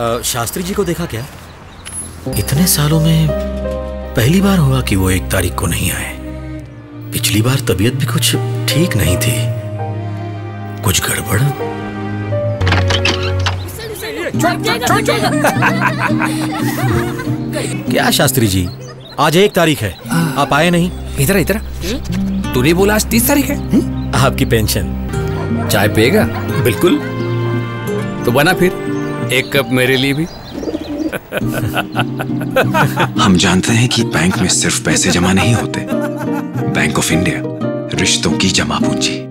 अ, शास्त्री जी को देखा क्या? इतने सालों में पहली बार हुआ कि वो एक तारीख को नहीं आए। पिछली बार तबीयत भी कुछ ठीक नहीं थी। कुछ गड़बड़। क्या शास्त्री जी? आज एक तारीख है। आप आए नहीं? इधर इधर। तूने बोला आज तीस तारीख है। आपकी पेंशन। चाय पिएगा? बिल्कुल। तो बना फिर। एक कप मेरे लिए भी। हम जानते हैं कि बैंक में सिर्फ़ पैसे जमा नहीं होते। बैंक ऑफ़ इंडिया, रिश्तों की जमा पूंजी।